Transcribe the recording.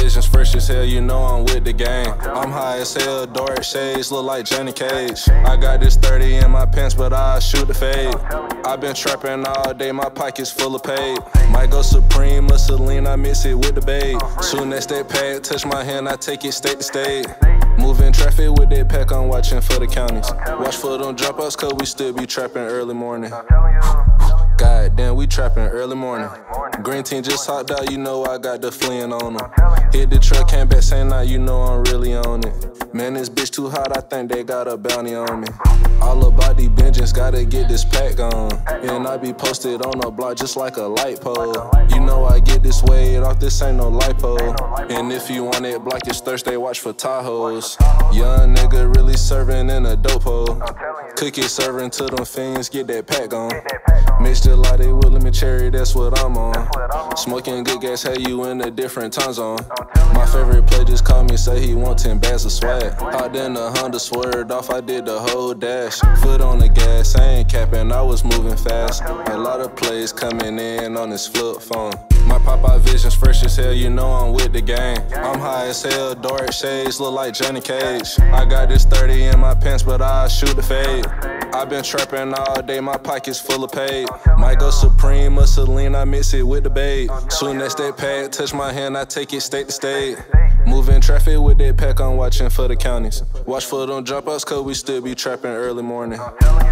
visions fresh as hell, you know I'm with the game. I'm high as hell, dark shades look like Johnny Cage. I got this 30 in my pants, but I shoot the fade. i been trapping all day, my pockets full of paid. Might go Supreme or I mix it with the babe. Soon as that pad touch my hand, I take it state to state. Moving traffic with that pack, I'm watching for the counties. Watch for them dropouts, cause we still be trapping early morning. Damn, we trapping early morning. Green team just hopped out, you know I got the fleeing on them. Hit the truck, came back same night, you know I'm really on it. Man, this bitch too hot, I think they got a bounty on me. All about these binges, gotta get this pack on. And I be posted on the block just like a light pole. You know I get this weight off, this ain't no lipo. And if you want it, block this Thursday, watch for Tahoes. Young nigga really serving in a dope hole. Cookie serving to them fiends, get that pack on. Mixed it like they with lemon cherry, that's what I'm on. Smoking good gas, hey, you in a different time zone. My favorite play just called me, say he want 10 bags of swag. Hopped in the Honda, swerved off, I did the whole dash. Foot on the gas, I ain't capping, I was moving fast. A lot of plays coming in on this flip phone. My Popeye vision's fresh tell you know I'm with the game. I'm high as hell, dark shades look like Johnny Cage. I got this 30 in my pants, but I shoot the fade. i been trapping all day, my pockets full of paid. Might go Supreme or Celine, I mix it with the bait. Soon as they pad, touch my hand, I take it state to state. Moving traffic with that pack, I'm watching for the counties. Watch for them dropouts, cause we still be trapping early morning. Like